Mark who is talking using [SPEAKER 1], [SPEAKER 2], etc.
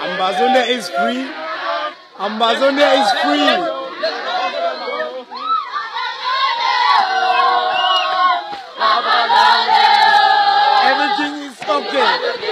[SPEAKER 1] Ambazonia is free. Ambazonia is free. Everything is okay.